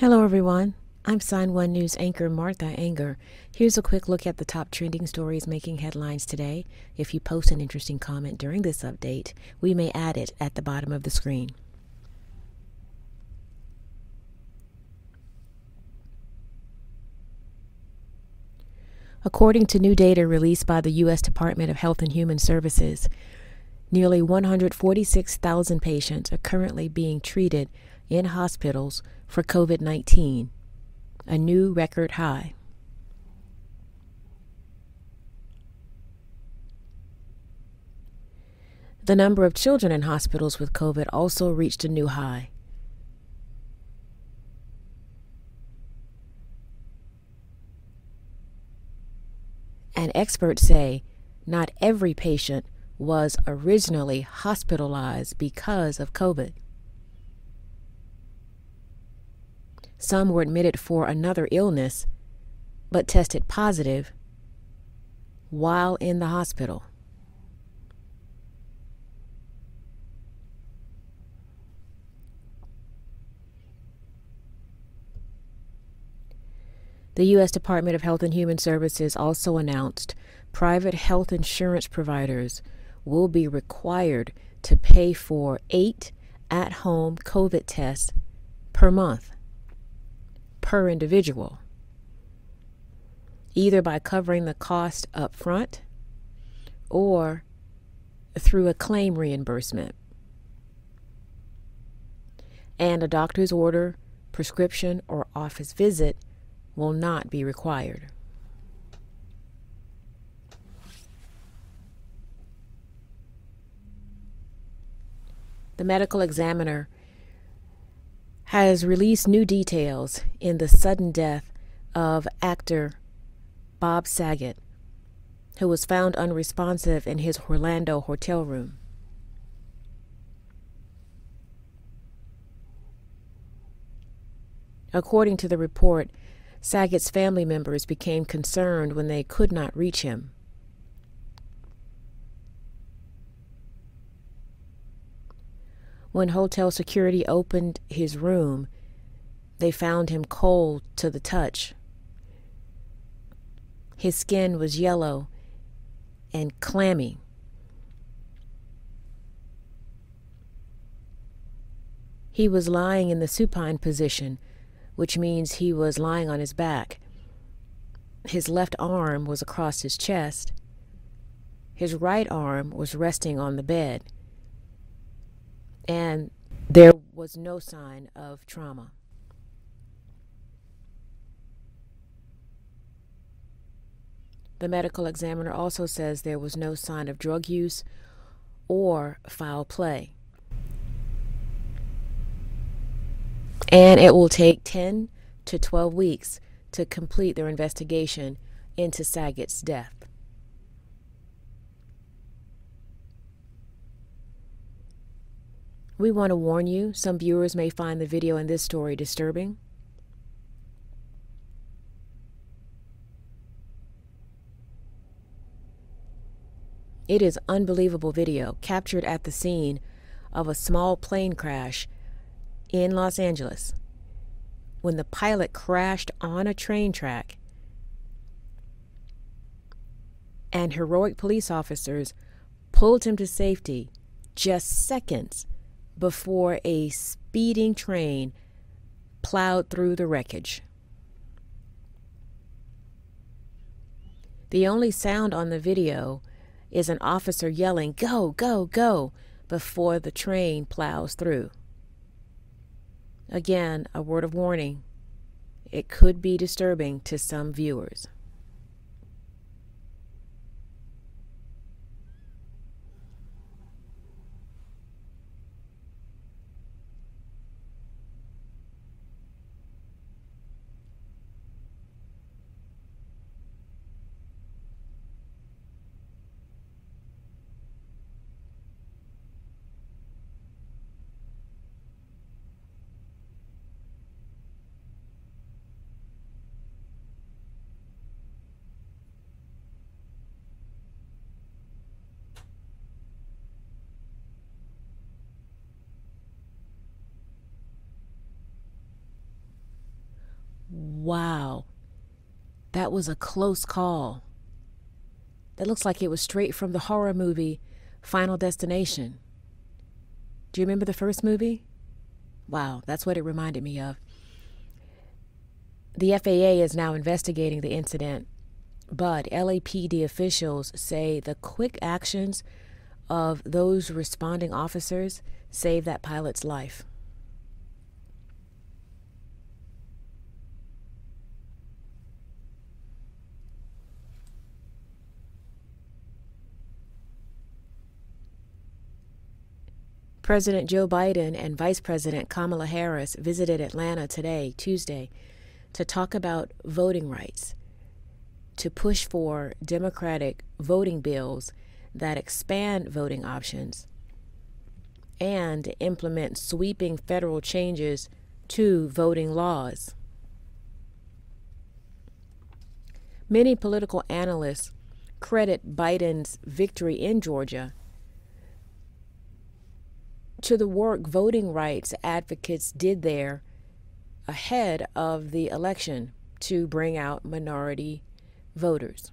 Hello, everyone. I'm Sign One News anchor Martha Anger. Here's a quick look at the top trending stories making headlines today. If you post an interesting comment during this update, we may add it at the bottom of the screen. According to new data released by the U.S. Department of Health and Human Services, nearly 146,000 patients are currently being treated in hospitals for COVID 19, a new record high. The number of children in hospitals with COVID also reached a new high. And experts say not every patient was originally hospitalized because of COVID. Some were admitted for another illness but tested positive while in the hospital. The U.S. Department of Health and Human Services also announced private health insurance providers will be required to pay for eight at home COVID tests per month per individual, either by covering the cost up front or through a claim reimbursement. And a doctor's order, prescription, or office visit will not be required. The medical examiner has released new details in the sudden death of actor Bob Saget, who was found unresponsive in his Orlando hotel room. According to the report, Saget's family members became concerned when they could not reach him. When hotel security opened his room, they found him cold to the touch. His skin was yellow and clammy. He was lying in the supine position, which means he was lying on his back. His left arm was across his chest. His right arm was resting on the bed and there was no sign of trauma. The medical examiner also says there was no sign of drug use or foul play. And it will take 10 to 12 weeks to complete their investigation into Saget's death. We want to warn you, some viewers may find the video in this story disturbing. It is unbelievable video captured at the scene of a small plane crash in Los Angeles when the pilot crashed on a train track and heroic police officers pulled him to safety just seconds before a speeding train plowed through the wreckage. The only sound on the video is an officer yelling, Go, go, go, before the train plows through. Again, a word of warning. It could be disturbing to some viewers. Wow. That was a close call. That looks like it was straight from the horror movie Final Destination. Do you remember the first movie? Wow, that's what it reminded me of. The FAA is now investigating the incident, but LAPD officials say the quick actions of those responding officers saved that pilot's life. President Joe Biden and Vice President Kamala Harris visited Atlanta today, Tuesday, to talk about voting rights, to push for Democratic voting bills that expand voting options, and implement sweeping federal changes to voting laws. Many political analysts credit Biden's victory in Georgia to the work voting rights advocates did there ahead of the election to bring out minority voters.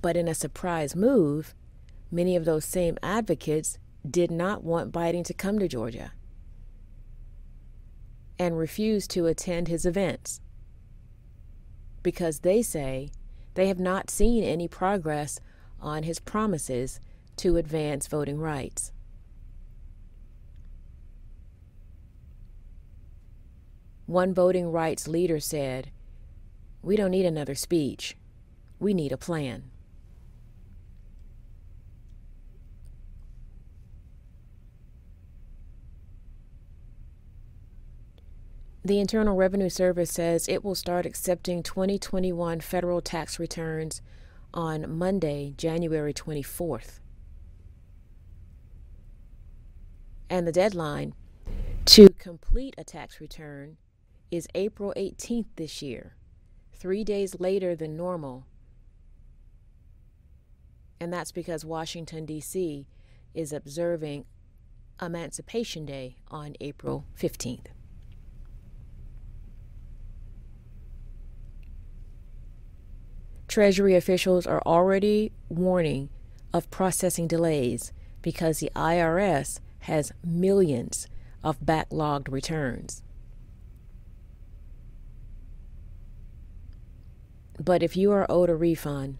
But in a surprise move, many of those same advocates did not want Biden to come to Georgia and refused to attend his events because they say they have not seen any progress on his promises to advance voting rights. One voting rights leader said, We don't need another speech. We need a plan. The Internal Revenue Service says it will start accepting 2021 federal tax returns on Monday, January 24th. And the deadline to complete a tax return is April 18th this year, three days later than normal. And that's because Washington, D.C. is observing Emancipation Day on April 15th. Treasury officials are already warning of processing delays because the IRS has millions of backlogged returns. But if you are owed a refund,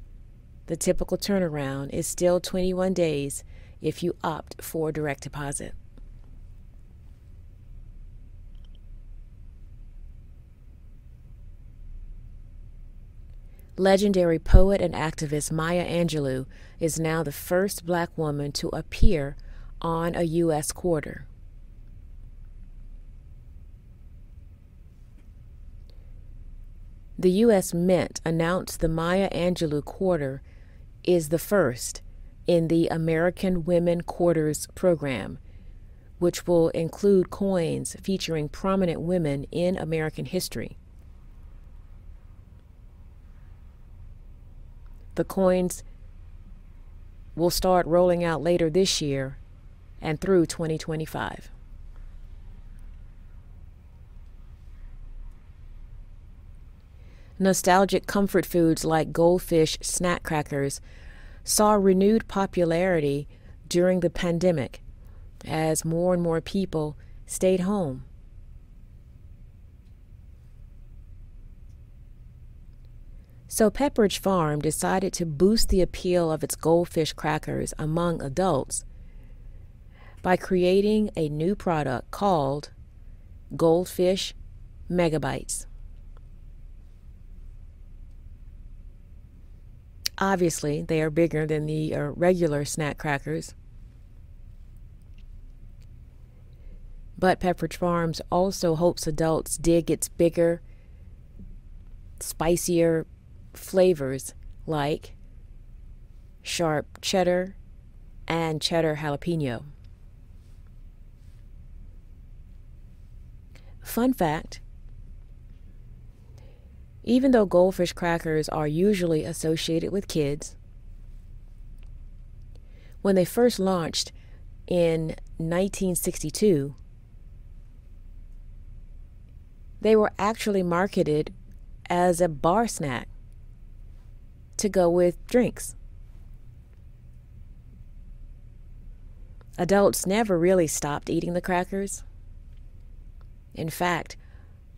the typical turnaround is still 21 days if you opt for direct deposit. Legendary poet and activist Maya Angelou is now the first black woman to appear on a U.S. quarter. The U.S. Mint announced the Maya Angelou Quarter is the first in the American Women Quarters program, which will include coins featuring prominent women in American history. The coins will start rolling out later this year and through 2025. Nostalgic comfort foods like goldfish snack crackers saw renewed popularity during the pandemic as more and more people stayed home. So Pepperidge Farm decided to boost the appeal of its goldfish crackers among adults by creating a new product called Goldfish Mega Bites. Obviously, they are bigger than the uh, regular snack crackers. But Pepperidge Farms also hopes adults dig its bigger, spicier flavors like sharp cheddar and cheddar jalapeno. Fun fact even though goldfish crackers are usually associated with kids, when they first launched in 1962, They were actually marketed as a bar snack to go with drinks. Adults never really stopped eating the crackers. In fact,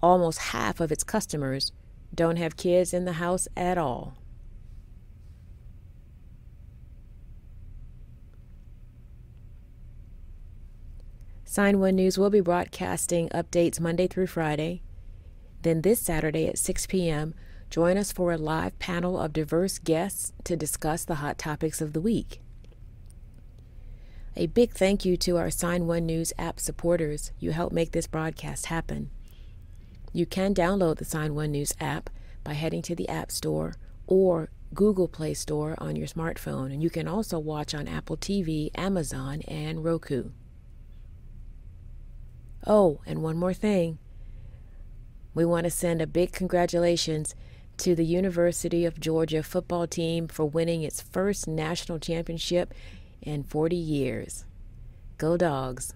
almost half of its customers don't have kids in the house at all. Sign One News will be broadcasting updates Monday through Friday. Then this Saturday at 6 p.m., join us for a live panel of diverse guests to discuss the hot topics of the week. A big thank you to our Sign One News app supporters. You help make this broadcast happen. You can download the Sign One News app by heading to the App Store or Google Play Store on your smartphone, and you can also watch on Apple TV, Amazon, and Roku. Oh, and one more thing. We want to send a big congratulations to the University of Georgia football team for winning its first national championship in 40 years. Go, dogs.